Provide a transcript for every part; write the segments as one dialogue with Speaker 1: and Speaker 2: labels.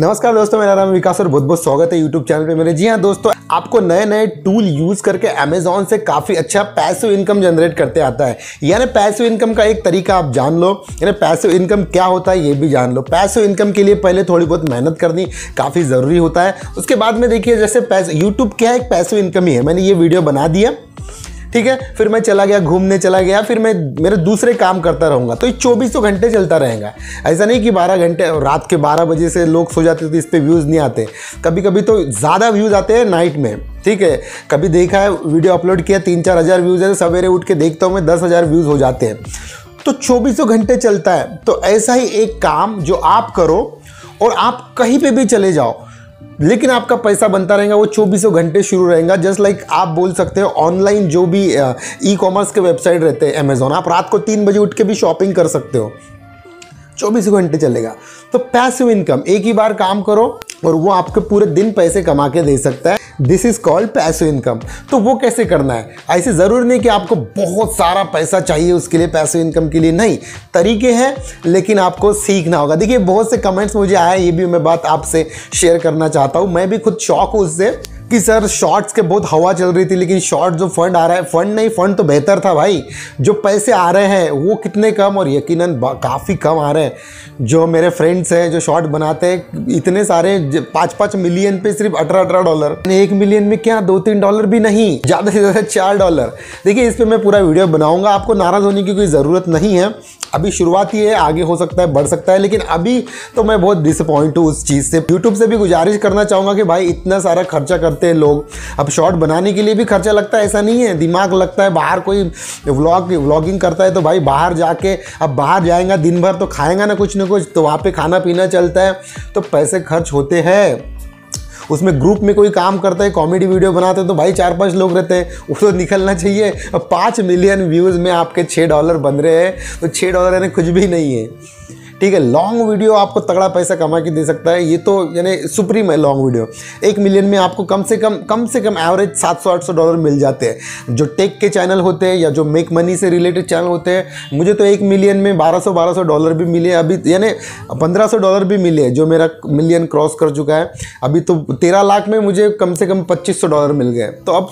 Speaker 1: नमस्कार दोस्तों, मेरा नाम विकास और बहुत बहुत स्वागत है यूट्यूब चैनल पे मेरे। जी हाँ दोस्तों, आपको नए नए टूल यूज़ करके अमेजोन से काफ़ी अच्छा पैसिव इनकम जनरेट करते आता है। यानी पैसिव इनकम का एक तरीका आप जान लो। यानी पैसिव इनकम क्या होता है, ये भी जान लो। पैसिव इनकम के लिए पहले थोड़ी बहुत मेहनत करनी काफ़ी ज़रूरी होता है। उसके बाद में देखिए, जैसे पैसे यूट्यूब क्या है एक पैसिव इनकम ही है। मैंने ये वीडियो बना दिया। ठीक है? फिर मैं चला गया, घूमने चला गया, फिर मैं, मेरे दूसरे काम करता रहूँगा। तो ये चौबीसों घंटे चलता रहेगा। ऐसा नहीं कि बारह घंटे, रात के बारह बजे से लोग सो जाते तो इस पर व्यूज़ नहीं आते। कभी कभी तो ज़्यादा व्यूज़ आते हैं नाइट में, ठीक है? कभी देखा है वीडियो अपलोड किया तीन चार हज़ार व्यूज़ है, सवेरे उठ के देखता हूँ मैं, दस हज़ार व्यूज़ हो जाते हैं। तो चौबीसों घंटे चलता है। तो ऐसा ही एक काम जो आप करो और आप कहीं पे भी चले जाओ लेकिन आपका पैसा बनता रहेगा, वो चौबीसों घंटे शुरू रहेगा। जस्ट लाइक आप बोल सकते हो ऑनलाइन जो भी ई कॉमर्स के वेबसाइट रहते हैं अमेजोन आप रात को तीन बजे उठ के भी शॉपिंग कर सकते हो। चौबीसों घंटे चलेगा। तो पैसिव इनकम एक ही बार काम करो और वो आपके पूरे दिन पैसे कमा के दे सकता है। This is called passive income तो वो कैसे करना है? ऐसे ज़रूर नहीं कि आपको बहुत सारा पैसा चाहिए उसके लिए पैसिव इनकम के लिए। नहीं, तरीके हैं, लेकिन आपको सीखना होगा। देखिए, बहुत से कमेंट्स मुझे आए ये भी मैं बात आपसे शेयर करना चाहता हूँ। मैं भी खुद शौक हूँ उससे। कि सर शॉर्ट्स के बहुत हवा चल रही थी, लेकिन शॉर्ट जो फंड आ रहा है फंड नहीं फंड तो बेहतर था भाई। जो पैसे आ रहे हैं, वो कितने कम और यकीनन काफ़ी कम आ रहे हैं। जो मेरे फ्रेंड्स हैं, जो शॉर्ट बनाते हैं, इतने सारे पाँच पाँच मिलियन पे सिर्फ़ अठारह अठारह डॉलर एक मिलियन में क्या दो तीन डॉलर भी नहीं, ज़्यादा से ज़्यादा चार डॉलर देखिए, इस पर मैं पूरा वीडियो बनाऊँगा, आपको नाराज़ होने की कोई ज़रूरत नहीं है। अभी शुरुआत ही है, आगे हो सकता है, बढ़ सकता है, लेकिन अभी तो मैं बहुत डिसअपॉइंट हूँ उस चीज़ से। यूट्यूब से भी गुजारिश करना चाहूँगा कि भाई इतना सारा खर्चा करते हैं लोग। अब शॉर्ट बनाने के लिए भी खर्चा लगता है, ऐसा नहीं है, दिमाग लगता है, बाहर कोई व्लॉग व्लॉगिंग करता है तो भाई बाहर जाके, अब बाहर जाएगा, दिन भर तो खाएगा ना कुछ ना कुछ तो वहाँ पर खाना पीना चलता है तो पैसे खर्च होते हैं। उसमें ग्रुप में कोई काम करता है कॉमेडी वीडियो बनाते हैं तो भाई चार पाँच लोग रहते हैं, उसको तो निकलना चाहिए। पाँच मिलियन व्यूज़ में आपके छः डॉलर बन रहे हैं तो छः डॉलर यानी कुछ भी नहीं है। ठीक है लॉन्ग वीडियो आपको तगड़ा पैसा कमा के दे सकता है। ये तो यानी सुप्रीम है लॉन्ग वीडियो एक मिलियन में आपको कम से कम कम से कम एवरेज सात सौ, आठ सौ डॉलर मिल जाते हैं। जो टेक के चैनल होते हैं या जो मेक मनी से रिलेटेड चैनल होते हैं, मुझे तो एक मिलियन में बारह सौ बारह सौ डॉलर भी मिले अभी, यानी पंद्रह सौ डॉलर भी मिले जो मेरा मिलियन क्रॉस कर चुका है। अभी तो तेरह लाख में मुझे कम से कम पच्चीस सौ डॉलर मिल गए तो अब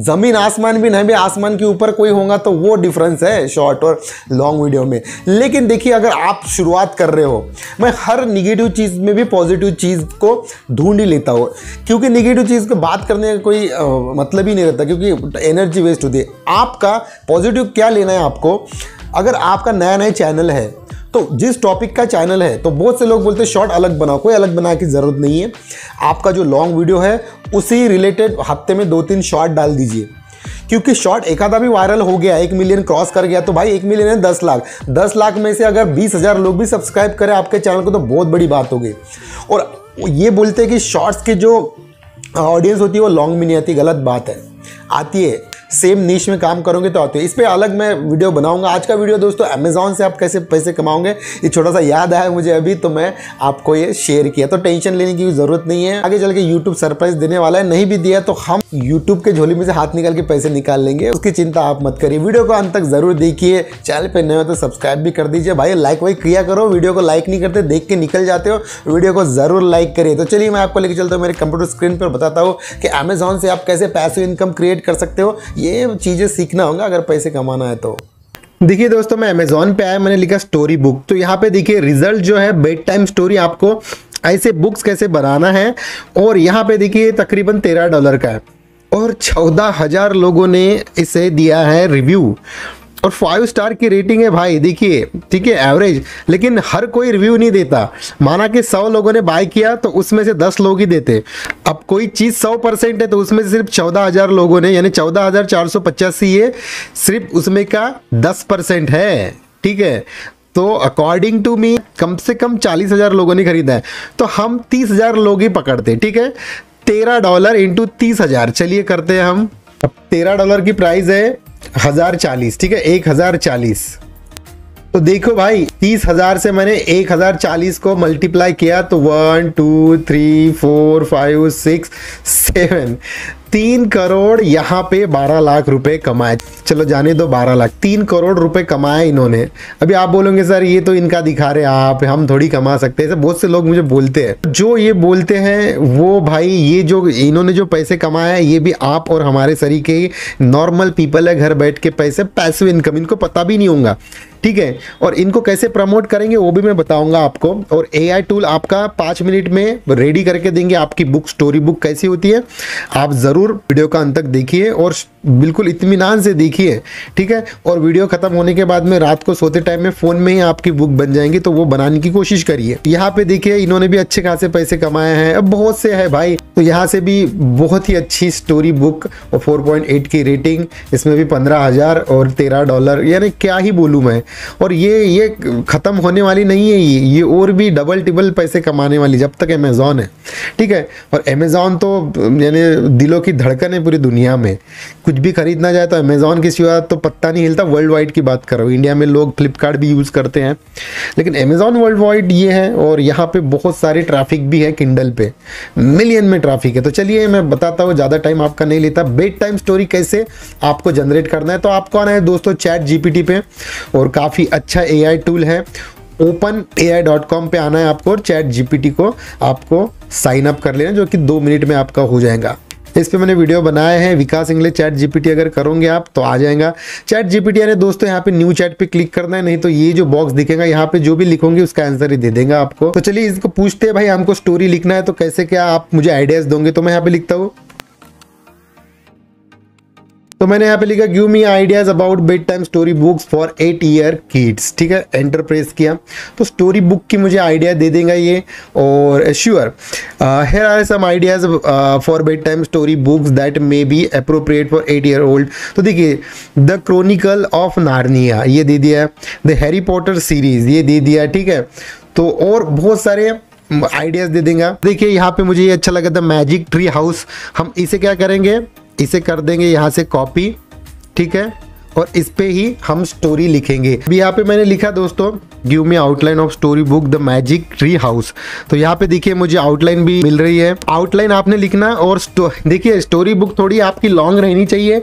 Speaker 1: ज़मीन आसमान भी नहीं भी आसमान के ऊपर कोई होगा तो वो डिफरेंस है शॉर्ट और लॉन्ग वीडियो में। लेकिन देखिए, अगर आप शुरुआत बात कर रहे हो। मैं हर निगेटिव चीज़ में भी पॉजिटिव चीज़ को ढूंढ ही लेता हूँ। क्योंकि निगेटिव चीज़ को बात करने का कोई आ, मतलब ही नहीं रहता क्योंकि एनर्जी वेस्ट होती है। आपका पॉजिटिव क्या लेना है आपको? अगर आपका नया नया चैनल है तो जिस टॉपिक का चैनल है तो बहुत से लोग बोलते हैं शॉर्ट अलग बनाओ कोई अलग बनाने की ज़रूरत नहीं है। आपका जो लॉन्ग वीडियो है उसी रिलेटेड हफ़्ते में दो तीन शॉर्ट डाल दीजिए। क्योंकि शॉर्ट एक आधा भी वायरल हो गया, एक मिलियन क्रॉस कर गया तो भाई एक मिलियन है दस लाख। दस लाख में से अगर बीस हज़ार लोग भी सब्सक्राइब करें, आपके चैनल को तो बहुत बड़ी बात होगी। और ये बोलते हैं कि शॉर्ट्स की जो ऑडियंस होती है, वो लॉन्ग में नहीं आती, गलत बात है। आती है। सेम नीच में काम करोगे तो आते हो। इस पर अलग मैं वीडियो बनाऊँगा। आज का वीडियो दोस्तों अमेजोन से आप कैसे पैसे कमाओगे, ये छोटा सा याद आया मुझे अभी तो मैं आपको ये शेयर किया। तो टेंशन लेने की ज़रूरत नहीं है। आगे चल के यूट्यूब सरप्राइज़ देने वाला है। नहीं भी दिया तो हम यूट्यूब के झोली में से हाथ निकाल के पैसे निकाल लेंगे। उसकी चिंता आप मत करिए। वीडियो को अंत तक ज़रूर देखिए। चैनल पर नए हो तो सब्सक्राइब भी कर दीजिए। भाई लाइक वाइक किया करो। वीडियो को लाइक नहीं करते, देख के निकल जाते हो। वीडियो को ज़रूर लाइक करिए। तो चलिए, मैं आपको लेके चलता हूँ मेरे कंप्यूटर स्क्रीन पर। बताता हूँ कि अमेजोन से आप कैसे पैसे इनकम क्रिएट कर सकते हो। ये चीज़ें सीखना होगा अगर पैसे कमाना है तो। देखिए दोस्तों, मैं अमेजोन पे आया, मैंने लिखा स्टोरी बुक तो यहाँ पे देखिए रिज़ल्ट जो है बेड टाइम स्टोरी आपको ऐसे बुक्स कैसे बनाना है, और यहाँ पे देखिए, तकरीबन तेरह डॉलर का है। और चौदह हज़ार लोगों ने इसे दिया है रिव्यू और फाइव स्टार की रेटिंग है भाई, देखिए, ठीक है एवरेज लेकिन हर कोई रिव्यू नहीं देता। माना कि सौ लोगों ने बाय किया तो उसमें से दस लोग ही देते। अब कोई चीज़ सौ परसेंट है तो उसमें से सिर्फ़ चौदह हज़ार लोगों ने, यानी चौदह हज़ार चार सौ पचासी है सिर्फ़ उसमें का दस परसेंट है, ठीक है? तो अकॉर्डिंग टू मी कम से कम चालीस हज़ार लोगों ने खरीदा है। तो हम तीस हज़ार लोग ही पकड़ते, ठीक है? तेरह डॉलर इंटू तीस हज़ार, चलिए करते हैं हम। अब तेरह डॉलर की प्राइस है हज़ार चालीस, ठीक है? एक हज़ार चालीस। तो देखो भाई, तीस हज़ार से मैंने एक हज़ार चालीस को मल्टीप्लाई किया तो one two three four five six seven तीन करोड़ यहाँ पे बारह लाख रुपए कमाए। चलो जाने दो बारह लाख। तीन करोड़ रुपए कमाए इन्होंने। अभी आप बोलोगे, सर, ये तो इनका दिखा रहे आप, हम थोड़ी कमा सकते हैं। बहुत से लोग मुझे बोलते हैं। जो ये बोलते हैं, वो भाई, ये जो इन्होंने जो पैसे कमाए हैं, ये भी आप और हमारे सरीके नॉर्मल पीपल है, घर बैठ के पैसे पैसिव इनकम इनको पता भी नहीं होगा। ठीक है? और इनको कैसे प्रमोट करेंगे, वो भी मैं बताऊँगा आपको। और एआई टूल आपका पाँच मिनट में रेडी करके देंगे, आपकी बुक स्टोरी बुक कैसी होती है, आप ज़रूर वीडियो का अंत तक देखिए। और बिल्कुल इतमान से देखिए, ठीक है? और वीडियो खत्म होने के बाद में रात को सोते टाइम में फ़ोन में ही आपकी बुक बन जाएँगी तो वो बनाने की कोशिश करिए। यहाँ पे देखिए, इन्होंने भी अच्छे खासे पैसे कमाए हैं। अब बहुत से है भाई। तो यहाँ से भी बहुत ही अच्छी स्टोरी बुक और 4.8 की रेटिंग इसमें भी पंद्रह हज़ार और तेरह डॉलर यानी क्या ही बोलूँ मैं? और ये ये ख़त्म होने वाली नहीं है ये ये और भी डबल टिबल पैसे कमाने वाली, जब तक अमेज़ॉन है, ठीक है? और अमेज़ॉन तो यानी दिलों की धड़कन है पूरी दुनिया में। कुछ भी खरीदना जाए तो अमेज़ॉन के सिवा तो पत्ता नहीं हिलता। वर्ल्ड वाइड की बात करो इंडिया में लोग फ्लिपकार्ट भी यूज़ करते हैं। लेकिन अमेज़ॉन वर्ल्ड वाइड ये है और यहाँ पे बहुत सारे ट्रैफ़िक भी है किंडल पे। मिलियन में ट्रैफ़िक है। तो चलिए मैं बताता हूँ, ज़्यादा टाइम आपका नहीं लेता। बेड टाइम स्टोरी कैसे आपको जनरेट करना है? तो आपको आना है दोस्तों चैट जीपीटी पे। और काफ़ी अच्छा AI टूल है। Open A I dot com पर आना है आपको और चैट जीपीटी को आपको साइन अप कर लेना, जो कि दो मिनट में आपका हो जाएगा। इस पर मैंने वीडियो बनाया है। विकास इंग्लिश चैट जीपीटी अगर करोगे आप तो आ जाएगा। चैट जीपीटी यानी दोस्तों, यहाँ पे न्यू चैट पे क्लिक करना है, नहीं तो ये जो बॉक्स दिखेगा, यहाँ पे जो भी लिखोगे, उसका आंसर ही दे देंगे आपको। तो चलिए, इसको पूछते हैं भाई, हमको स्टोरी लिखना है तो कैसे क्या आप मुझे आइडियाज़ दोगे? तो मैं यहाँ पे लिखता हूँ। तो मैंने यहाँ पे लिखा give me ideas about bedtime story books for eight year kids ठीक है एंटर प्रेस किया। तो स्टोरी बुक की मुझे आइडिया दे देगा ये, और sure here are some ideas for bedtime story books that may be appropriate for eight year old तो देखिए द क्रोनिकल ऑफ़ नार्निया ये दे दिया द हैरी पॉटर सीरीज़ ये दे दिया ठीक है। तो और बहुत सारे आइडियाज़ दे देंगे। देखिए, यहाँ पे मुझे ये अच्छा लगा था मैजिक ट्री हाउस हम इसे क्या करेंगे? इसे कर देंगे यहाँ से कॉपी ठीक है? और इस पर ही हम स्टोरी लिखेंगे। अभी यहाँ पे मैंने लिखा दोस्तों give me outline of story book the magic tree house तो यहाँ पे देखिए मुझे आउटलाइन भी मिल रही है। आउटलाइन आपने लिखना और देखिए स्टोरी बुक थोड़ी आपकी लॉन्ग रहनी चाहिए।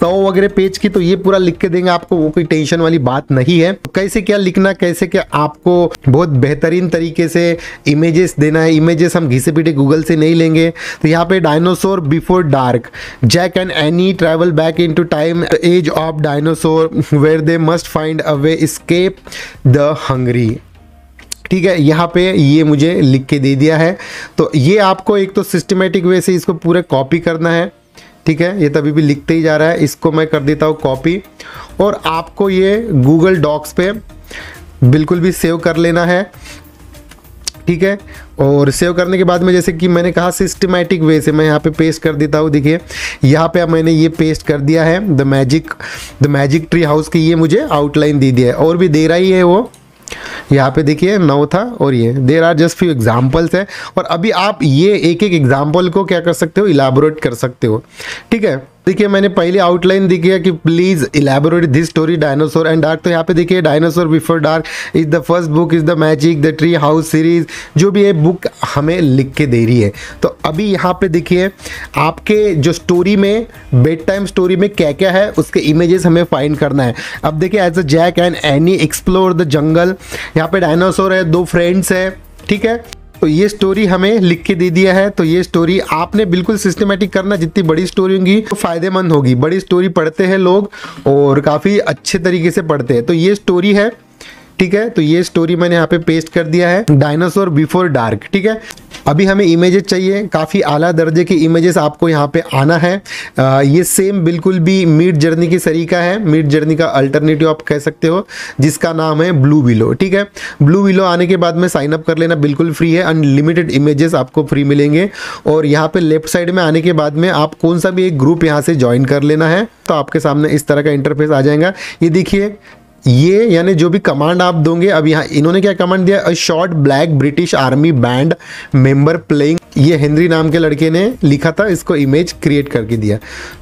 Speaker 1: सौ वगैरह पेज की तो ये पूरा लिख के देंगे, आपको वो कोई टेंशन वाली बात नहीं है। तो कैसे क्या लिखना, कैसे क्या आपको बहुत बेहतरीन तरीके से इमेजेस देना है। इमेजेस हम घिसे पीटे गूगल से नहीं लेंगे। तो यहाँ पे dinosaur before dark Jack and Annie travel back into time age of dinosaur where they must find a way escape the hungry ठीक है, यहाँ पे ये मुझे लिख के दे दिया है। तो ये आपको एक तो सिस्टमेटिक वे से इसको पूरे कॉपी करना है। ठीक है, ये तभी भी लिखते ही जा रहा है। इसको मैं कर देता हूँ कॉपी और आपको ये गूगल डॉक्स पे बिल्कुल भी सेव कर लेना है। ठीक है, और सेव करने के बाद में जैसे कि मैंने कहा सिस्टमेटिक वे से मैं यहाँ पे पेस्ट कर देता हूँ। देखिए, यहाँ पे मैंने ये पेस्ट कर दिया है। The magic the magic tree house की ये मुझे आउटलाइन दे दिया है। और भी दे रहा ही है वो। यहाँ पे देखिए, नौ था और ये। There are just few examples है। और अभी आप ये एक एक एग्ज़ाम्पल को क्या कर सकते हो? इलाबोरेट कर सकते हो। ठीक है? देखिए, मैंने पहले आउटलाइन दिखी कि please elaborate this story dinosaur and dark तो यहाँ पे देखिए dinosaur before dark is the first book is the magic the tree house series जो भी ये बुक हमें लिख के दे रही है। तो अभी यहाँ पे देखिए, आपके जो स्टोरी में बेड टाइम स्टोरी में क्या क्या है, उसके इमेजेस हमें फाइंड करना है। अब देखिए as a Jack and Annie explore the jungle यहाँ पे डायनासोर है, दो फ्रेंड्स है, ठीक है? तो ये स्टोरी हमें लिख के दे दिया है। तो ये स्टोरी आपने बिल्कुल सिस्टमेटिक करना, जितनी बड़ी स्टोरी होगी तो फ़ायदेमंद होगी। बड़ी स्टोरी पढ़ते हैं लोग और काफ़ी अच्छे तरीके से पढ़ते हैं। तो ये स्टोरी है ठीक है? तो ये स्टोरी मैंने यहाँ पे पेस्ट कर दिया है डायनासोर बिफोर डार्क ठीक है? अभी हमें इमेजेस चाहिए काफ़ी आला दर्जे के इमेजेस आपको यहाँ पे आना है। आ, ये सेम बिल्कुल भी मीट जर्नी की सरीका है। मीट जर्नी का अल्टरनेटिव आप कह सकते हो जिसका नाम है ब्लू विलो ठीक है? ब्लू विलो आने के बाद में साइन अप कर लेना बिल्कुल फ्री है। अनलिमिटेड इमेजेस आपको फ्री मिलेंगे। और यहाँ पे लेफ़्ट साइड में आने के बाद में आप कौन सा भी एक ग्रुप यहाँ से ज्वाइन कर लेना है तो आपके सामने इस तरह का इंटरफेस आ जाएगा। ये देखिए ये यानी जो भी कमांड आप दोगे, अब यहाँ इन्होंने क्या कमांड दिया? A short black British army band member playing ये हेनरी नाम के लड़के ने लिखा था, इसको इमेज क्रिएट करके दिया।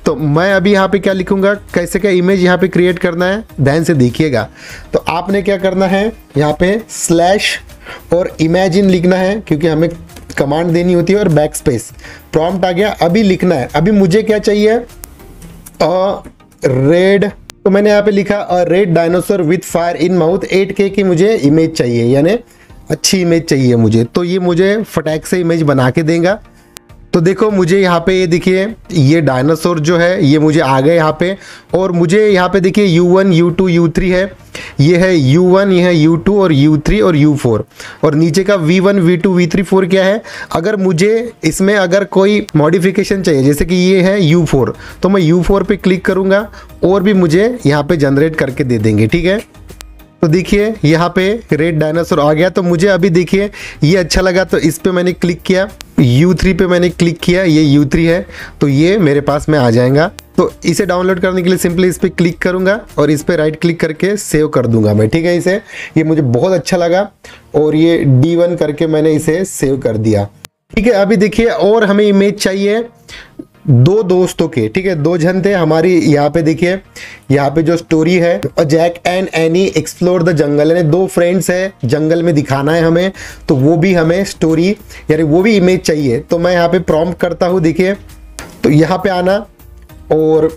Speaker 1: तो मैं अभी यहाँ पे क्या लिखूँगा? कैसे क्या इमेज यहाँ पे क्रिएट करना है? ध्यान से देखिएगा। तो आपने क्या करना है? यहाँ पे स्लैश और इमेजिन लिखना है, क्योंकि हमें कमांड देनी होती है और बैक स्पेस प्रॉम्प्ट आ गया, अभी लिखना है। अभी मुझे क्या चाहिए? अ रेड तो मैंने यहाँ पे लिखा red dinosaur with fire in mouth 8K की मुझे इमेज चाहिए, यानी अच्छी इमेज चाहिए मुझे तो ये मुझे फटैक से इमेज बना के देगा। तो देखो मुझे यहाँ पे ये देखिए ये डायनासोर जो है ये मुझे आ गए यहाँ पे। और मुझे यहाँ पे देखिए U1, U2, U3 है। ये है U1 ये है U2 और U3 और U4 और नीचे का V1, V2, V3, 4 क्या है? अगर मुझे इसमें अगर कोई मॉडिफिकेशन चाहिए जैसे कि ये है U4 तो मैं U4 पे क्लिक करूँगा और भी मुझे यहाँ पे जनरेट करके दे देंगे ठीक है? तो देखिए यहाँ पे रेड डायनासोर आ गया। तो मुझे अभी देखिए ये अच्छा लगा तो इस पर मैंने क्लिक किया। U3 पे मैंने क्लिक किया, ये U3 है तो ये मेरे पास में आ जाएगा। तो इसे डाउनलोड करने के लिए सिंपली इस पर क्लिक करूँगा और इस पर राइट क्लिक करके सेव कर दूँगा मैं, ठीक है इसे? ये मुझे बहुत अच्छा लगा और ये D1 करके मैंने इसे सेव कर दिया। ठीक है, अभी देखिए और हमें इमेज चाहिए। दो दोस्तों के, ठीक है? दो जन थे हमारी यहाँ पे, देखिए। यहाँ पे जो स्टोरी है Jack and Annie explore the jungle यानी दो फ्रेंड्स है जंगल में दिखाना है हमें तो वो भी हमें स्टोरी यानी वो भी इमेज चाहिए। तो मैं यहाँ पे प्रॉम्प्ट करता हूँ, देखिए। तो यहाँ पे आना, और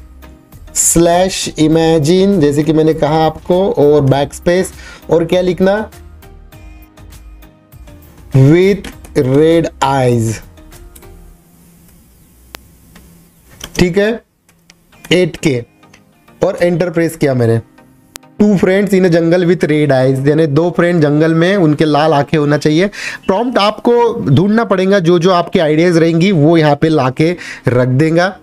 Speaker 1: स्लैश इमेजिन जैसे कि मैंने कहा आपको, और बैक स्पेस और क्या लिखना? विथ रेड आईज ठीक है? एट के और एंटर प्रेस किया मैंने two friends in jungle with red eyes यानी दो फ्रेंड जंगल में उनके लाल आँखें होना चाहिए। प्रॉम्प्ट आपको ढूंढना पड़ेगा, जो जो आपके आइडियाज़ रहेंगी, वो यहाँ पे लाके रख देगा।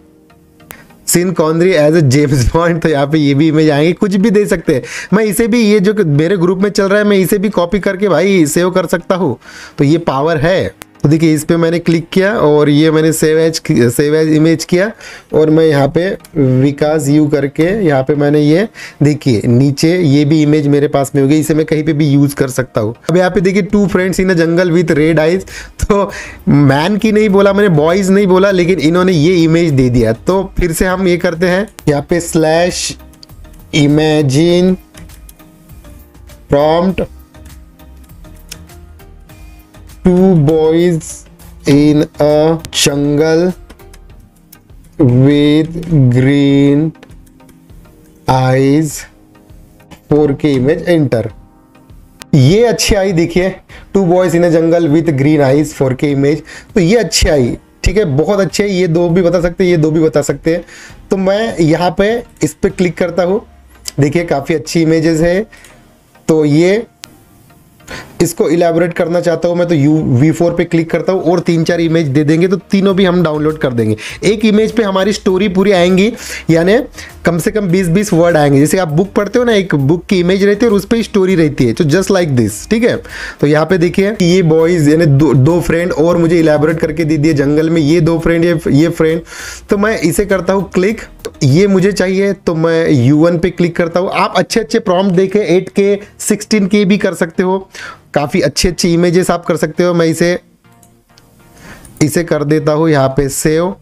Speaker 1: Sean Connery as a James Bond तो यहाँ पे ये भी इमेज आएँगे कुछ भी दे सकते हैं। मैं इसे भी, ये जो मेरे ग्रुप में चल रहा है, मैं इसे भी कॉपी करके भाई सेव कर सकता हूँ। तो ये पावर है। तो देखिए, इस पर मैंने क्लिक किया और ये मैंने save as save as image किया और मैं यहाँ पे विकास यू करके यहाँ पे मैंने ये देखिए, नीचे ये भी इमेज मेरे पास में हो गई, इसे मैं कहीं पे भी यूज़ कर सकता हूँ। अब यहाँ पे देखिए two friends in a jungle with red eyes तो मैन की नहीं बोला मैंने बॉयज़ नहीं बोला, लेकिन इन्होंने ये इमेज दे दिया। तो फिर से हम ये करते हैं, यहाँ पे slash imagine prompt two boys in a jungle with green eyes 4k image enter ये अच्छी आई देखिए two boys in a jungle with green eyes 4k image तो ये अच्छी आई, ठीक है? बहुत अच्छे है ये दो भी बता सकते हैं, ये दो भी बता सकते हैं। तो मैं यहाँ पे इस पे क्लिक करता हूँ। देखिए, काफ़ी अच्छी इमेजेस है। तो ये इसको इलेबोरेट करना चाहता हूँ मैं तो यू वी फोर पर क्लिक करता हूँ और तीन चार इमेज दे देंगे तो तीनों भी हम डाउनलोड कर देंगे। एक इमेज पे हमारी स्टोरी पूरी आएँगी यानी कम से कम 20-20 वर्ड आएँगे। जैसे आप बुक पढ़ते हो ना एक बुक की इमेज रहती है और उस पर स्टोरी रहती है तो जस्ट लाइक दिस ठीक है? तो यहाँ पे देखिए ये बॉयज़ यानी दो, दो फ्रेंड और मुझे इलेबोरेट करके दे दिए जंगल में ये दो फ्रेंड ये ये फ्रेंड तो मैं इसे करता हूँ क्लिक ये मुझे चाहिए तो मैं U1 पे क्लिक करता हूँ। आप अच्छे अच्छे प्रॉम्प्ट देखें 8K 16K भी कर सकते हो। काफ़ी अच्छी अच्छी इमेजेस आप कर सकते हो। मैं इसे इसे कर देता हूँ यहाँ पे सेव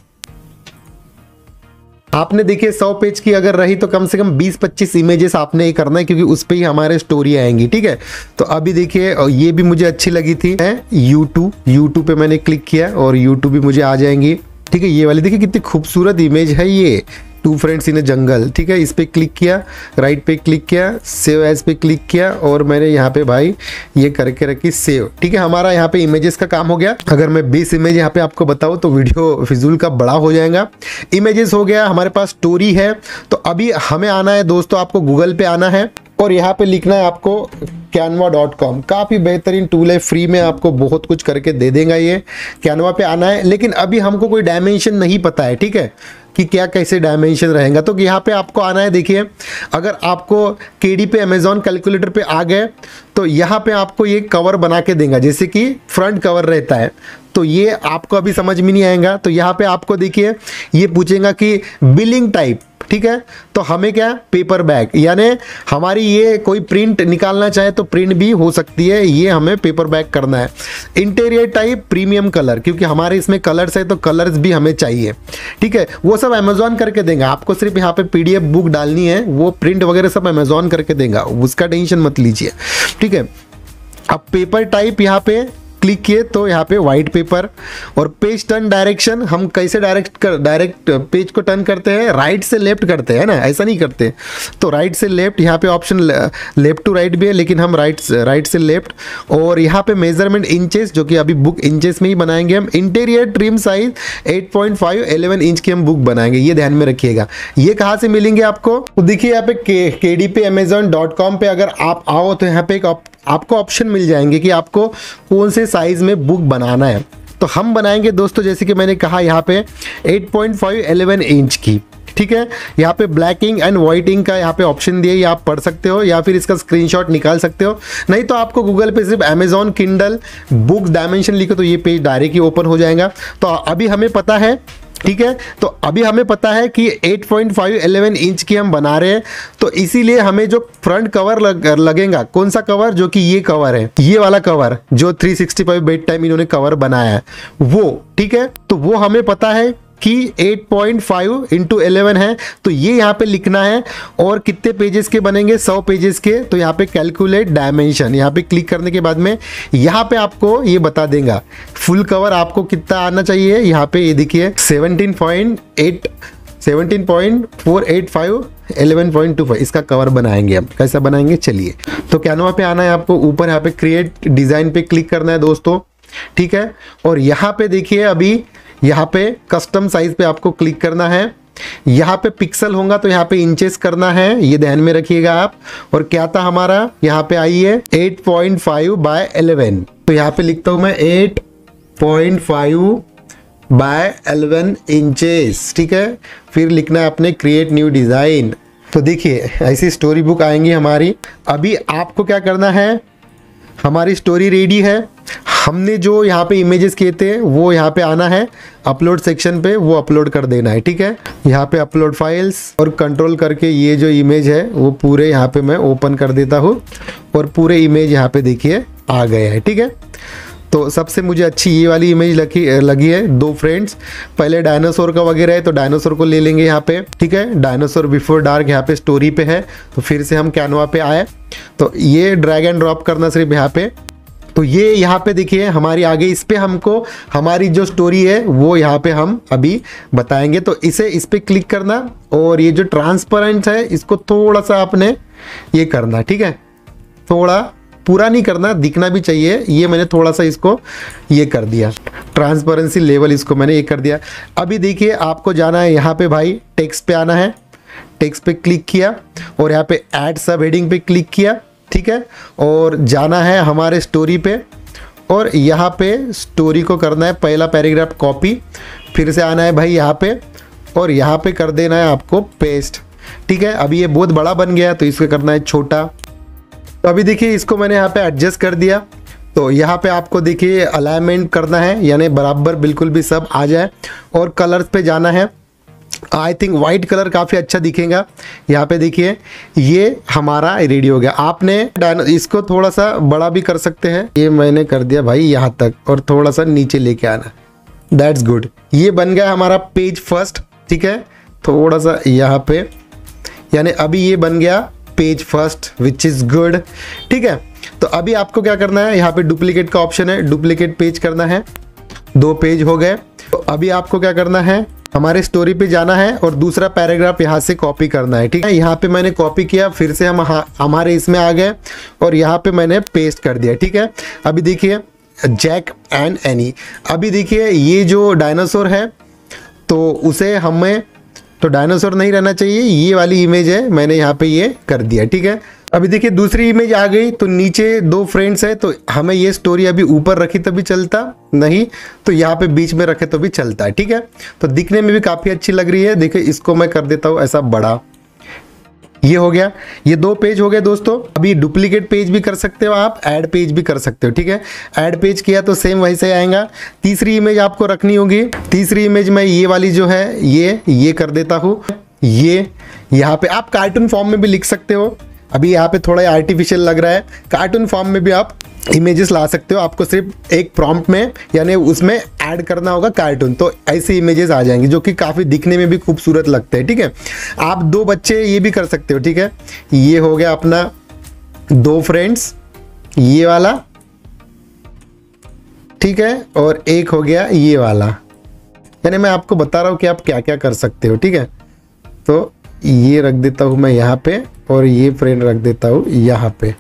Speaker 1: आपने देखिए 100 पेज की अगर रही तो कम से कम 20-25 इमेजेस आपने ये करना है, क्योंकि उस पर ही हमारे स्टोरी आएँगी, ठीक है? तो अभी देखिए ये भी मुझे अच्छी लगी थी। है यूट्यूब यूट्यूब पे मैंने क्लिक किया और यूट्यूब भी मुझे आ जाएँगी, ठीक है? ये वाली देखिए कितनी खूबसूरत इमेज है ये। टू फ्रेंड्स इन ए जंगल, ठीक है? इस पर क्लिक किया, राइट पे क्लिक किया, सेव एज पे क्लिक किया, और मैंने यहाँ पे भाई ये करके रखी सेव, ठीक है? हमारा यहाँ पे इमेजेस का काम हो गया। अगर मैं 20 इमेज यहाँ पे आपको बताऊँ तो वीडियो फिजूल का बड़ा हो जाएगा। इमेजेस हो गया, हमारे पास स्टोरी है तो अभी हमें आना है दोस्तों, आपको गूगल पे आना है, और यहाँ पे लिखना है आपको कैनवा डॉट कॉम काफ़ी बेहतरीन टूल है फ्री में आपको बहुत कुछ करके दे देगा ये कैनवा पे आना है। लेकिन अभी हमको कोई डायमेंशन नहीं पता है, ठीक है? कि क्या कैसे डायमेंशन रहेगा? तो यहाँ पे आपको आना है, देखिए, अगर आपको के डी पे अमेजोन कैलकुलेटर पे आ गए तो यहाँ पे आपको ये कवर बना के देगा, जैसे कि फ्रंट कवर रहता है। तो ये आपको अभी समझ में नहीं आएगा तो यहाँ पे आपको देखिए, ये पूछेगा कि बिलिंग टाइप ठीक है? तो हमें क्या? पेपर बैग यानी हमारी ये कोई प्रिंट निकालना चाहे तो प्रिंट भी हो सकती है। ये हमें पेपर बैग करना है। इंटीरियर टाइप प्रीमियम कलर क्योंकि हमारे इसमें कलर्स है तो कलर्स भी हमें चाहिए। ठीक है? वो सब अमेजोन करके देंगे। आपको सिर्फ़ यहाँ पे पीडीएफ बुक डालनी है। वो प्रिंट वगैरह सब अमेजोन करके देगा। उसका टेंशन मत लीजिए। ठीक है? अब पेपर टाइप यहाँ पे क्लिक किए तो यहाँ पे व्हाइट पेपर और पेज टर्न डायरेक्शन हम कैसे डायरेक्ट कर डायरेक्ट पेज को टर्न करते हैं? राइट से लेफ़्ट करते हैं ना? ऐसा नहीं करते। तो राइट से लेफ़्ट यहाँ पे ऑप्शन लेफ़्ट टू राइट भी है, लेकिन हम राइट राइट से लेफ़्ट और यहाँ पे मेज़रमेंट इंचेस जो कि अभी बुक इंचेस में ही बनाएँगे हम। इंटीरियर ट्रिम साइज़ 8.5 11 इंच की हम बुक बनाएँगे। ये ध्यान में रखिएगा। ये कहाँ से मिलेंगे आपको? तो देखिए यहाँ पे के डी पे अमेजोन डॉट कॉम पे अगर आप आओ तो यहाँ पे एक आपको ऑप्शन मिल जाएँगे कि आपको कौन से साइज़ में बुक बनाना है। तो हम बनाएँगे दोस्तों, जैसे कि मैंने कहा, यहाँ पे 8.5 11 इंच की, ठीक है? यहाँ पे ब्लैकिंग एंड व्हाइटिंग का यहाँ पे ऑप्शन दिए आप पढ़ सकते हो, या फिर इसका स्क्रीनशॉट निकाल सकते हो। नहीं तो आपको गूगल पे सिर्फ़ अमेजोन किंडल बुक डायमेंशन लिखो तो ये पेज डायरेक्ट ही ओपन हो जाएगा। तो अभी हमें पता है ठीक है? तो अभी हमें पता है कि 8.5 11 इंच की हम बना रहे हैं। तो इसीलिए हमें जो फ्रंट कवर लग, लगेगा कौन सा कवर? जो कि ये कवर है। ये वाला कवर जो 365 बेड टाइम इन्होंने कवर बनाया है। वो ठीक है? तो वो हमें पता है कि 8.5 पॉइंट फाइव इंटू एलेवन है। तो ये यहाँ पे लिखना है और कितने पेजेस के बनेंगे? 100 पेजेस के। तो यहाँ पे कैलकुलेट डायमेंशन यहाँ पे क्लिक करने के बाद में यहाँ पे आपको ये बता देगा। फुल कवर आपको कितना आना चाहिए? यहाँ पे ये देखिए 17.8 17.485 11.25 इसका कवर बनाएँगे हम। कैसा बनाएँगे? चलिए। तो कैनवा पे आना है आपको। ऊपर यहाँ पे क्रिएट डिज़ाइन पे क्लिक करना है दोस्तों। ठीक है? और यहाँ पे देखिए अभी यहाँ पे कस्टम साइज़ पे आपको क्लिक करना है। यहाँ पे पिक्सल होगा तो यहाँ पे इंचेस करना है। ये ध्यान में रखिएगा आप। और क्या था हमारा? यहाँ पे आइए 8.5 पॉइंट फाइव बाय एलेवन तो यहाँ पे लिखता हूँ मैं 8.5 point five by eleven inches ठीक है? फिर लिखना है अपने क्रिएट न्यू डिज़ाइन तो देखिए, ऐसी स्टोरी बुक आएँगी हमारी। अभी आपको क्या करना है? हमारी स्टोरी रेडी है। हमने जो यहाँ पे इमेजेस किए थे, वो यहाँ पे आना है। अपलोड सेक्शन पे वो अपलोड कर देना है, ठीक है? यहाँ पे अपलोड फाइल्स और कंट्रोल करके ये जो इमेज है, वो पूरे यहाँ पे मैं ओपन कर देता हूँ और पूरे इमेज यहाँ पे देखिए, आ गए हैं, ठीक है? तो सबसे मुझे अच्छी ये वाली इमेज लगी लगी है दो फ्रेंड्स पहले डायनासोर का वगैरह है तो डायनासोर को ले लेंगे यहाँ पे, ठीक है? डायनासोर बिफोर डार्क यहाँ पे स्टोरी पे है तो फिर से हम कैनवा पे आए। तो ये ड्रैग एंड ड्रॉप करना सिर्फ़ यहाँ पे। तो ये यहाँ पे देखिए, हमारी आगे इस पर हमको, हमारी जो स्टोरी है, वो यहाँ पे हम अभी बताएँगे। तो इसे इस पर क्लिक करना और ये जो ट्रांसपेरेंट है, इसको थोड़ा सा आपने ये करना, ठीक है? थोड़ा पूरा नहीं करना, दिखना भी चाहिए। ये मैंने थोड़ा सा इसको ये कर दिया। ट्रांसपेरेंसी लेवल इसको मैंने ये कर दिया। अभी देखिए, आपको जाना है यहाँ पे भाई टेक्स्ट पे आना है। टेक्स्ट पे क्लिक किया और यहाँ पे एड सब हेडिंग पे क्लिक किया। ठीक है? और जाना है हमारे स्टोरी पे, और यहाँ पे स्टोरी को करना है पहला पैराग्राफ कॉपी फिर से आना है भाई यहाँ पे, और यहाँ पे कर देना है आपको पेस्ट ठीक है? अभी ये बहुत बड़ा बन गया तो इसको करना है छोटा। तो अभी देखिए, इसको मैंने यहाँ पे एडजस्ट कर दिया। तो यहाँ पे आपको देखिए अलाइनमेंट करना है, यानी बराबर बिल्कुल भी सब आ जाए, और कलर्स पे जाना है। आई थिंक वाइट कलर काफ़ी अच्छा दिखेगा। यहाँ पे देखिए, ये हमारा रेडी हो गया। आपने इसको थोड़ा सा बड़ा भी कर सकते हैं। ये मैंने कर दिया भाई यहाँ तक, और थोड़ा सा नीचे लेके आना। दैट्स गुड ये बन गया हमारा पेज फ़र्स्ट ठीक है? थोड़ा सा यहाँ पे। यानी अभी ये बन गया page first which is good ठीक है? तो अभी आपको क्या करना है? यहाँ पे डुप्लीकेट का ऑप्शन है। डुप्लीकेट पेज करना है। दो पेज हो गए। तो अभी आपको क्या करना है? हमारे स्टोरी पे जाना है और दूसरा पैराग्राफ यहाँ से कॉपी करना है, ठीक है? यहाँ पे मैंने कॉपी किया, फिर से हम हमारे इसमें आ गए और यहाँ पे मैंने पेस्ट कर दिया, ठीक है? अभी देखिए जैक एंड एनी अभी देखिए, ये जो डायनासोर है तो उसे हमें तो डायनासोर नहीं रहना चाहिए, ये वाली इमेज है, मैंने यहाँ पे ये कर दिया, ठीक है? अभी देखिए, दूसरी इमेज आ गई तो नीचे दो फ्रेंड्स है तो हमें ये स्टोरी अभी ऊपर रखी तभी चलता, नहीं तो यहाँ पे बीच में रखे तो भी चलता है, ठीक है? तो दिखने में भी काफ़ी अच्छी लग रही है, देखिए, इसको मैं कर देता हूँ ऐसा बड़ा। ये हो गया, ये दो पेज हो गए दोस्तों, अभी डुप्लीकेट पेज भी कर सकते हो आप ऐड पेज भी कर सकते हो, ठीक है? ऐड पेज किया तो सेम वैसे आएगा, तीसरी इमेज आपको रखनी होगी, तीसरी इमेज में ये वाली जो है, ये ये कर देता हूँ, ये, यहाँ पे आप कार्टून फॉर्म में भी लिख सकते हो। अभी यहाँ पे थोड़ा आर्टिफिशियल लग रहा है। कार्टून फॉर्म में भी आप इमेजेस ला सकते हो। आपको सिर्फ़ एक प्रॉम्प्ट में, यानी उसमें ऐड करना होगा कार्टून तो ऐसे इमेजेस आ जाएँगे, जो कि काफ़ी दिखने में भी खूबसूरत लगते हैं, ठीक है? आप दो बच्चे ये भी कर सकते हो, ठीक है? ये हो गया अपना दो फ्रेंड्स ये वाला, ठीक है? और एक हो गया ये वाला। यानी मैं आपको बता रहा हूँ कि आप क्या क्या कर सकते हो, ठीक है? तो ये रख देता हूँ मैं यहाँ पे और ये फ्रेम रख देता हूँ यहाँ पे।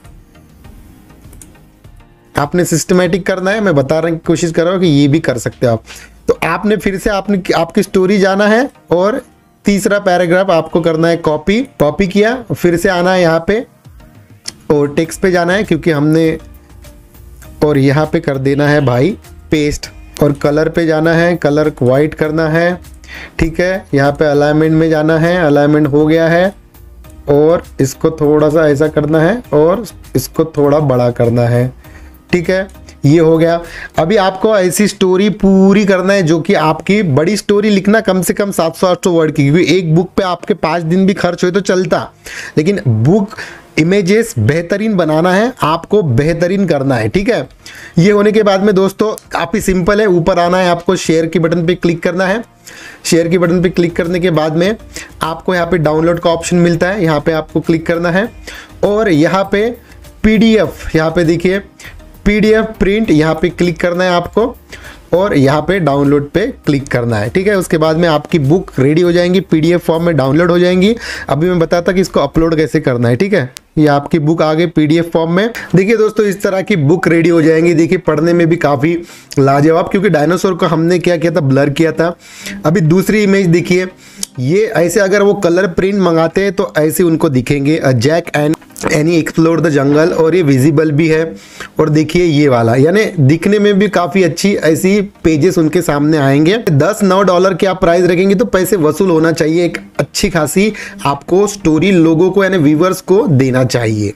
Speaker 1: आपने सिस्टमेटिक करना है, मैं बता रहा कोशिश कर रहा हूँ कि ये भी कर सकते हो आप। तो आपने फिर से आपने आपकी स्टोरी जाना है और तीसरा पैराग्राफ आपको करना है कॉपी कॉपी किया, फिर से आना है यहाँ पे और टेक्स्ट पे जाना है क्योंकि हमने और यहाँ पे कर देना है भाई पेस्ट और कलर पे जाना है कलर वाइट करना है। ठीक है, यहाँ पे अलाइनमेंट में जाना है अलाइनमेंट हो गया है, और इसको थोड़ा सा ऐसा करना है, और इसको थोड़ा बड़ा करना है, ठीक है, ये हो गया। अभी आपको ऐसी स्टोरी पूरी करना है, जो कि आपकी बड़ी स्टोरी लिखना कम से कम 700 800 वर्ड की, क्योंकि एक बुक पे आपके पाँच दिन भी खर्च हुए तो चलता, लेकिन बुक इमेजेस बेहतरीन बनाना है, आपको बेहतरीन करना है, ठीक है? ये होने के बाद में दोस्तों, काफ़ी सिंपल है, ऊपर आना है आपको, शेयर के बटन पे क्लिक करना है। शेयर के बटन पे क्लिक करने के बाद में आपको यहाँ पे डाउनलोड का ऑप्शन मिलता है, यहाँ पे आपको क्लिक करना है। और यहाँ पे पी डी एफ़ यहाँ पे देखिए पी डी एफ़ प्रिंट यहाँ पे क्लिक करना है आपको, और यहाँ पे डाउनलोड पे क्लिक करना है, ठीक है? उसके बाद में आपकी बुक रेडी हो जाएँगी, पीडीएफ फॉर्म में डाउनलोड हो जाएँगी। अभी मैं बताता कि इसको अपलोड कैसे करना है, ठीक है? ये आपकी बुक आ गई पीडीएफ फॉर्म में। देखिए दोस्तों, इस तरह की बुक रेडी हो जाएँगी। देखिए, पढ़ने में भी काफ़ी लाजवाब, क्योंकि डायनासोर को हमने क्या किया था? ब्लर किया था। अभी दूसरी इमेज देखिए। ये ऐसे अगर वो कलर प्रिंट मंगाते हैं तो ऐसे उनको दिखेंगे। Jack and Annie explore the jungle और ये विजिबल भी है। और देखिए ये वाला, यानी दिखने में भी काफ़ी अच्छी ऐसी पेजेस उनके सामने आएँगे। दस नौ डॉलर के आप प्राइस रखेंगे तो पैसे वसूल होना चाहिए। एक अच्छी खासी आपको स्टोरी लोगों को, यानी व्यूवर्स को देना चाहिए।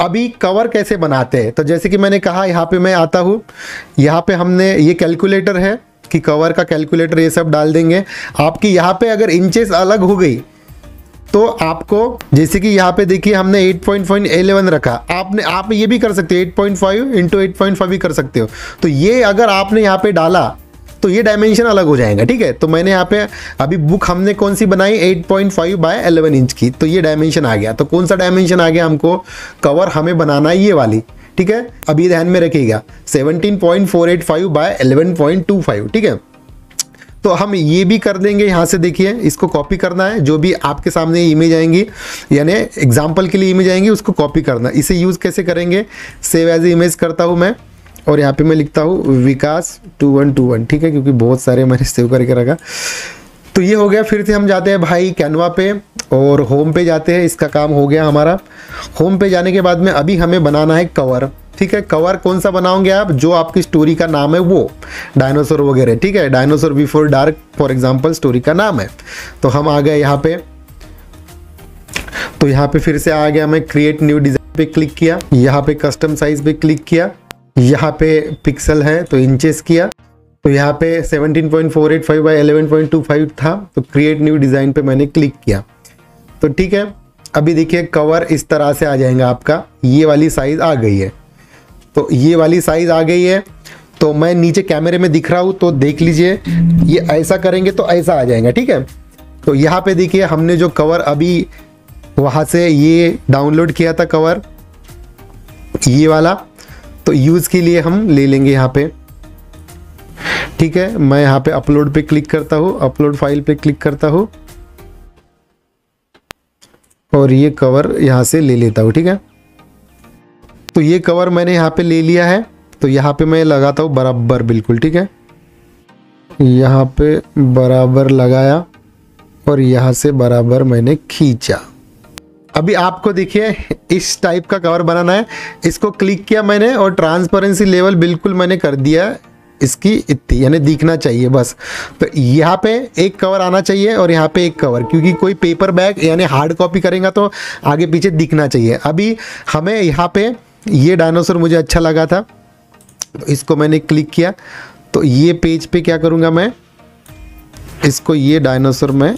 Speaker 1: अभी कवर कैसे बनाते हैं? तो जैसे कि मैंने कहा, यहाँ पे मैं आता हूँ। यहाँ पे हमने ये कैलकुलेटर है। कि कवर का कैलकुलेटर ये सब डाल देंगे। आपकी यहाँ पे अगर इंचेस अलग हो गई तो आपको, जैसे कि यहाँ पे देखिए हमने 8.11 रखा। आपने, आप ये भी कर सकते हो 8.5 पॉइंट इंटू एट भी कर सकते हो। तो ये अगर आपने यहाँ पे डाला तो ये डायमेंशन अलग हो जाएगा, ठीक है? तो मैंने यहाँ पे, अभी बुक हमने कौन सी बनाई? 8.5 point five by eleven inch की। तो ये डायमेंशन आ गया। तो कौन सा डायमेंशन आ गया हमको? कवर हमें बनाना है ये वाली। ठीक है? अभी ध्यान में रखिएगा। 17.485 बाय 11.25 ठीक है? तो हम ये भी कर देंगे, यहाँ से देखिए, इसको कॉपी करना है, जो भी आपके सामने इमेज आएँगी, यानी एग्ज़ाम्पल के लिए इमेज आएँगी, उसको कॉपी करना। इसे यूज़ कैसे करेंगे? सेव एज इमेज करता हूँ मैं, और यहाँ पे मैं लिखता हूँ Vikas two one two one ठीक है? क्योंकि बहुत सारे मैंने सेव करके रखा। तो ये हो गया, फिर से हम जाते हैं भाई कैनवा पे और होम पे जाते हैं। इसका काम हो गया हमारा। होम पे जाने के बाद में अभी हमें बनाना है कवर। ठीक है, कवर कौन सा बनाओगे आप? जो आपकी स्टोरी का नाम है वो। डायनासोर वगैरह, ठीक है? Dinosaur before dark for example story का नाम है। तो हम आ गए यहाँ पे। तो यहाँ पे फिर से आ गया मैं क्रिएट न्यू डिज़ाइन पे क्लिक किया। यहाँ पे कस्टम साइज़ पे क्लिक किया। यहाँ पे पिक्सल है तो इंचेस किया। तो यहाँ पे 17.485 पॉइंट बाई 11.25 था तो क्रिएट न्यू डिज़ाइन पे मैंने क्लिक किया। तो ठीक है, अभी देखिए कवर इस तरह से आ जाएगा आपका। ये वाली साइज़ आ गई है। तो ये वाली साइज़ आ गई है। तो मैं नीचे कैमरे में दिख रहा हूँ तो देख लीजिए, ये ऐसा करेंगे तो ऐसा आ जाएगा, ठीक है? तो यहाँ पे देखिए, हमने जो कवर अभी वहाँ से ये डाउनलोड किया था कवर ये वाला। तो यूज़ के लिए हम ले लेंगे यहाँ पे। ठीक है, मैं यहाँ पे अपलोड पे क्लिक करता हूँ अपलोड फ़ाइल पे क्लिक करता हूँ। और ये कवर यहाँ से ले लेता हूँ, ठीक है? तो ये कवर मैंने यहाँ पे ले लिया है तो यहाँ पे मैं लगाता हूँ बराबर बिल्कुल, ठीक है? यहाँ पे बराबर लगाया और यहाँ से बराबर मैंने खींचा। अभी आपको देखिए, इस टाइप का कवर बनाना है, इसको क्लिक किया मैंने और ट्रांसपेरेंसी लेवल बिल्कुल मैंने कर दिया इसकी इतनी यानी दिखना चाहिए बस। तो यहाँ पे एक कवर आना चाहिए और यहाँ पे एक कवर क्योंकि कोई पेपर बैग यानी हार्ड कॉपी करेगा तो आगे पीछे दिखना चाहिए। अभी हमें यहाँ पे ये डायनासोर मुझे अच्छा लगा था तो इसको मैंने क्लिक किया। तो ये पेज पे क्या करूँगा मैं? इसको ये डायनासोर मैं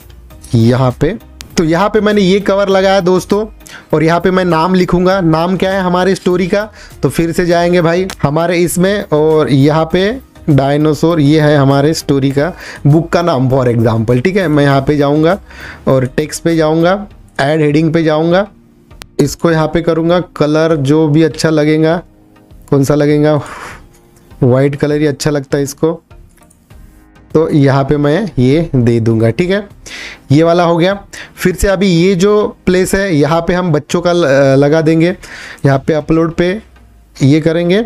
Speaker 1: यहाँ पे तो यहाँ पे मैंने ये कवर लगाया दोस्तों, और यहाँ पे मैं नाम लिखूँगा। नाम क्या है हमारे स्टोरी का? तो फिर से जाएँगे भाई हमारे इसमें, और यहाँ पे डायनासोर, ये है हमारे स्टोरी का बुक का नाम फॉर एग्जांपल ठीक है? मैं यहाँ पे जाऊँगा और टेक्स्ट पे जाऊँगा एड हेडिंग पे जाऊँगा, इसको यहाँ पे करूँगा कलर जो भी अच्छा लगेगा, कौन सा लगेगा? वाइट कलर ही अच्छा लगता है इसको। तो यहाँ पे मैं ये दे दूँगा, ठीक है? ये वाला हो गया। फिर से अभी ये जो प्लेस है, यहाँ पे हम बच्चों का लगा देंगे। यहाँ पे अपलोड पे ये करेंगे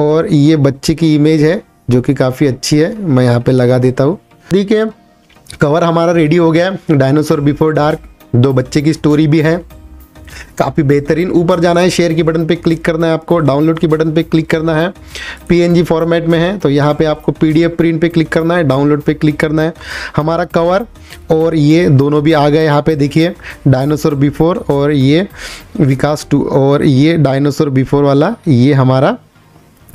Speaker 1: और ये बच्चे की इमेज है जो कि काफ़ी अच्छी है, मैं यहाँ पे लगा देता हूँ। ठीक है कवर हमारा रेडी हो गया डायनासोर बिफोर डार्क दो बच्चे की स्टोरी भी है। काफ़ी बेहतरीन। ऊपर जाना है शेयर की बटन पे क्लिक करना है आपको डाउनलोड की बटन पे क्लिक करना है। पीएनजी फॉर्मेट में है तो यहाँ पे आपको पीडीएफ प्रिंट पे क्लिक करना है डाउनलोड पे क्लिक करना है। हमारा कवर और ये दोनों भी आ गए यहाँ पे, देखिए। डायनासोर बिफोर और ये विकास टू और ये डायनासोर बिफोर वाला, ये हमारा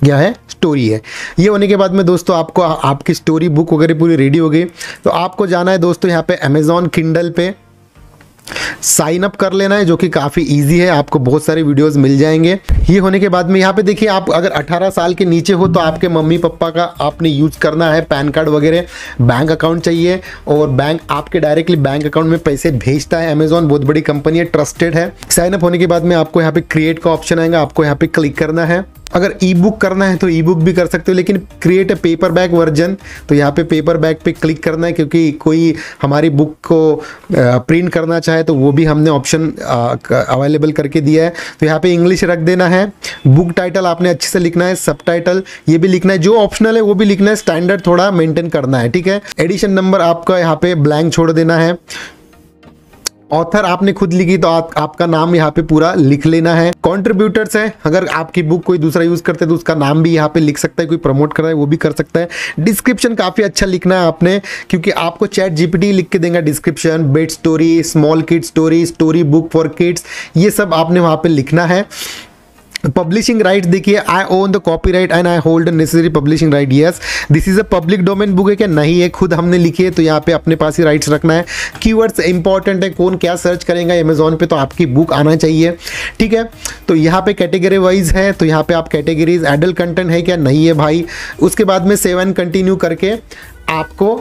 Speaker 1: क्या है? स्टोरी है। ये होने के बाद में दोस्तों आपको आपकी स्टोरी बुक वगैरह पूरी रेडी हो गई। तो आपको जाना है दोस्तों यहाँ पे अमेजोन किंडल पे। साइन अप कर लेना है, जो कि काफ़ी इजी है। आपको बहुत सारे वीडियोस मिल जाएँगे। ये होने के बाद में यहाँ पे देखिए, आप अगर 18 साल के नीचे हो तो आपके मम्मी पापा का आपने यूज़ करना है पैन कार्ड वगैरह। बैंक अकाउंट चाहिए और बैंक आपके डायरेक्टली बैंक अकाउंट में पैसे भेजता है अमेजोन बहुत बड़ी कंपनी है ट्रस्टेड है। साइन अप होने के बाद में आपको यहाँ पे क्रिएट का ऑप्शन आएगा। आपको यहाँ पे क्लिक करना है। अगर ई बुक करना है तो ई बुक भी कर सकते हो, लेकिन create a paperback version तो यहाँ पे पेपर बैग पे क्लिक करना है, क्योंकि कोई हमारी बुक को प्रिंट करना चाहे तो वो भी हमने ऑप्शन अवेलेबल करके दिया है। तो यहाँ पे इंग्लिश रख देना है। बुक टाइटल आपने अच्छे से लिखना है सब टाइटल ये भी लिखना है। जो ऑप्शनल है वो भी लिखना है। स्टैंडर्ड थोड़ा मेंटेन करना है, ठीक है? एडिशन नंबर आपका यहाँ पे ब्लैंक छोड़ देना है। ऑथर आपने खुद लिखी तो आप, आपका नाम यहाँ पे पूरा लिख लेना है। कॉन्ट्रीब्यूटर्स है अगर आपकी बुक कोई दूसरा यूज़ करते हैं तो उसका नाम भी यहाँ पे लिख सकता है कोई प्रमोट कर रहा है वो भी कर सकता है। डिस्क्रिप्शन काफ़ी अच्छा लिखना है आपने क्योंकि आपको चैट जीपीटी लिख के देंगे description bed story small kid story story book for kids ये सब आपने वहाँ पे लिखना है। पब्लिशिंग राइट देखिए I own the copyright and I hold necessary publishing right yes this is a public domain book है क्या? नहीं है, खुद हमने लिखी है तो यहाँ पे अपने पास ही राइट्स रखना है। कीवर्ड्स इंपॉर्टेंट है, कौन क्या सर्च करेगा अमेजोन पे तो आपकी बुक आना चाहिए। ठीक है? तो यहाँ पे कैटेगरी वाइज है तो यहाँ पे आप कैटेगरीज एडल्ट कंटेंट है क्या? नहीं है भाई। उसके बाद में सेवन कंटिन्यू करके आपको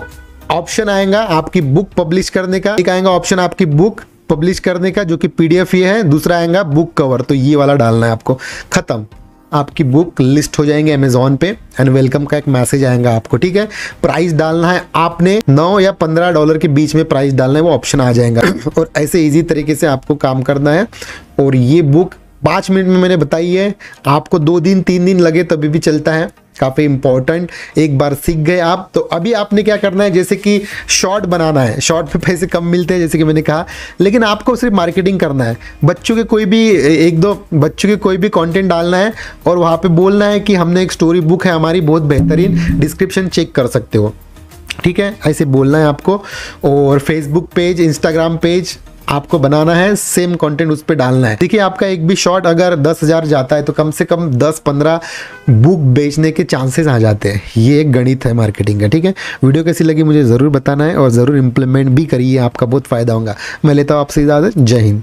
Speaker 1: ऑप्शन आएगा आपकी बुक पब्लिश करने का। एक आएगा ऑप्शन आपकी बुक पब्लिश करने का, जो कि पीडीएफ ये है, दूसरा आएगा बुक कवर तो ये वाला डालना है आपको। खत्म। आपकी बुक लिस्ट हो जाएँगे अमेजोन पे एंड वेलकम का एक मैसेज आएगा आपको, ठीक है? प्राइस डालना है आपने 9 या 15 डॉलर के बीच में प्राइस डालना है, वो ऑप्शन आ जाएगा। और ऐसे इजी तरीके से आपको काम करना है। और ये बुक पाँच मिनट में मैंने बताई है, आपको दो दिन, तीन दिन लगे तभी भी चलता है। काफ़ी इंपॉर्टेंट एक बार सीख गए आप। तो अभी आपने क्या करना है? जैसे कि शॉर्ट बनाना है। शॉर्ट पे पैसे कम मिलते हैं, जैसे कि मैंने कहा। लेकिन आपको सिर्फ़ मार्केटिंग करना है। बच्चों के कोई भी, एक दो बच्चों के कोई भी कंटेंट डालना है और वहाँ पे बोलना है कि हमने एक स्टोरी बुक है हमारी, बहुत बेहतरीन। डिस्क्रिप्शन चेक कर सकते हो। ठीक है? ऐसे बोलना है आपको। और फेसबुक पेज इंस्टाग्राम पेज आपको बनाना है सेम कंटेंट उस पर डालना है। देखिए, आपका एक भी शॉट अगर दस हज़ार जाता है तो कम से कम दस पंद्रह बुक बेचने के चांसेस आ जाते हैं। ये एक गणित है मार्केटिंग का, ठीक है? वीडियो कैसी लगी मुझे ज़रूर बताना है और ज़रूर इम्प्लीमेंट भी करिए, आपका बहुत फ़ायदा होगा। मैं लेता हूँ आपसे इजाज़त। जय हिंद।